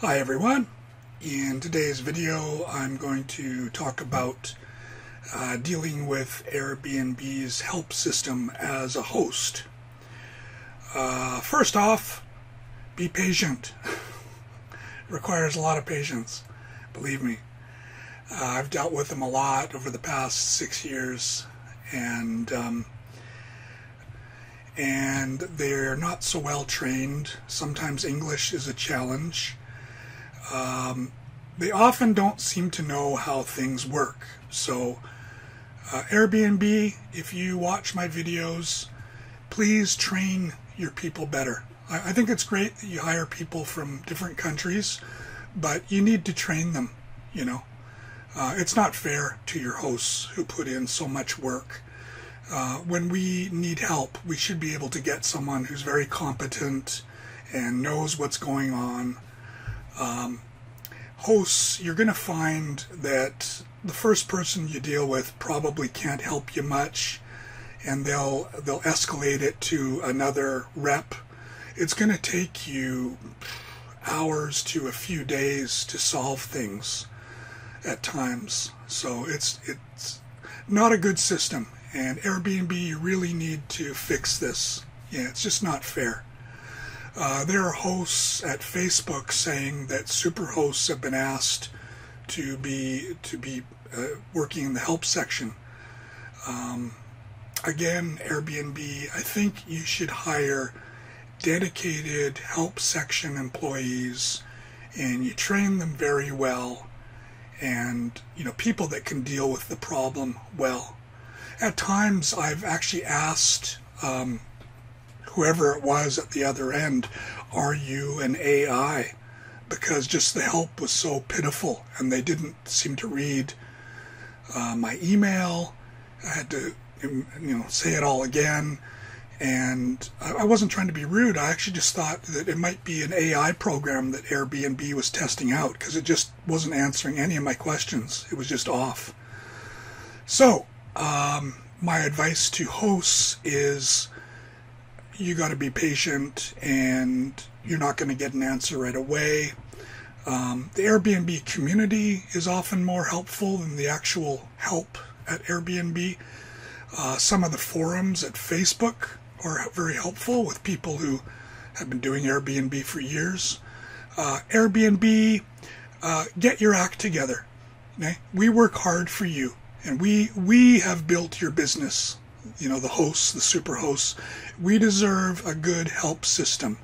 Hi everyone. In today's video I'm going to talk about uh, dealing with Airbnb's help system as a host. Uh, first off, be patient. it requires a lot of patience, believe me. Uh, I've dealt with them a lot over the past six years and um, and they're not so well trained. Sometimes English is a challenge um, they often don't seem to know how things work. So, uh, Airbnb, if you watch my videos, please train your people better. I, I think it's great that you hire people from different countries, but you need to train them, you know. Uh, it's not fair to your hosts who put in so much work. Uh, when we need help, we should be able to get someone who's very competent and knows what's going on um, hosts, you're going to find that the first person you deal with probably can't help you much, and they'll they'll escalate it to another rep. It's going to take you hours to a few days to solve things at times. So it's it's not a good system, and Airbnb you really need to fix this. Yeah, it's just not fair. Uh, there are hosts at Facebook saying that super hosts have been asked to be to be uh, working in the help section. Um, again, Airbnb, I think you should hire dedicated help section employees, and you train them very well, and you know people that can deal with the problem well. At times, I've actually asked. Um, whoever it was at the other end, are you an AI? Because just the help was so pitiful and they didn't seem to read uh, my email. I had to, you know, say it all again. And I wasn't trying to be rude. I actually just thought that it might be an AI program that Airbnb was testing out because it just wasn't answering any of my questions. It was just off. So, um, my advice to hosts is you got to be patient and you're not going to get an answer right away. Um, the Airbnb community is often more helpful than the actual help at Airbnb. Uh, some of the forums at Facebook are very helpful with people who have been doing Airbnb for years. Uh, Airbnb, uh, get your act together. Okay? We work hard for you, and we we have built your business you know, the hosts, the super hosts. We deserve a good help system.